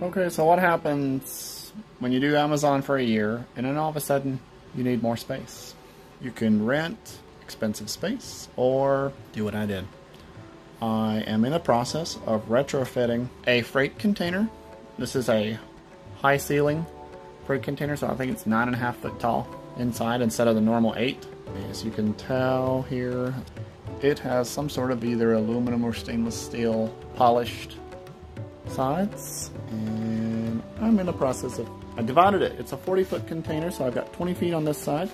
Okay, so what happens when you do Amazon for a year and then all of a sudden you need more space? You can rent expensive space or do what I did. I am in the process of retrofitting a freight container. This is a high ceiling freight container, so I think it's nine and a half foot tall inside instead of the normal eight. As you can tell here, it has some sort of either aluminum or stainless steel polished sides. And I'm in the process of, I divided it. It's a 40 foot container, so I've got 20 feet on this side.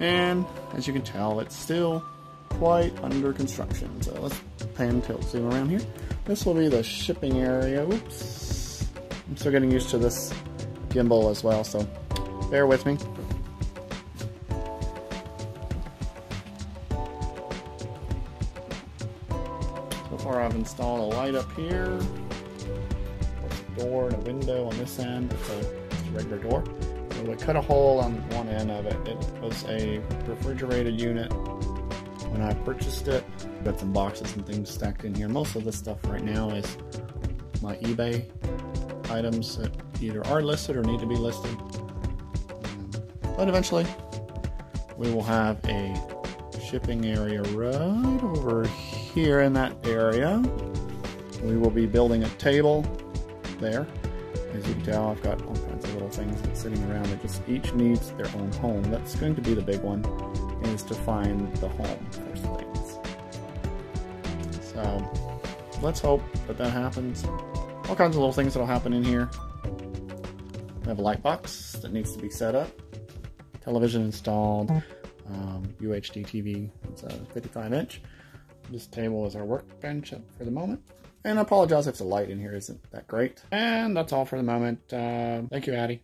And as you can tell, it's still quite under construction. So let's pan tilt zoom around here. This will be the shipping area. Oops. I'm still getting used to this gimbal as well, so bear with me. Far I've installed a light up here. a door and a window on this end. It's a, it's a regular door. So we cut a hole on one end of it. It was a refrigerated unit when I purchased it. Got some boxes and things stacked in here. Most of this stuff right now is my eBay items that either are listed or need to be listed. But eventually, we will have a shipping area right over here in that area. We will be building a table there. As you can tell, I've got all kinds of little things sitting around that just each needs their own home. That's going to be the big one, is to find the home for things. So let's hope that that happens. All kinds of little things that'll happen in here. We have a light box that needs to be set up. Television installed. Um, UHD TV. It's a 55 inch. This table is our workbench for the moment. And I apologize if the light in here isn't that great. And that's all for the moment. Uh, thank you, Addie.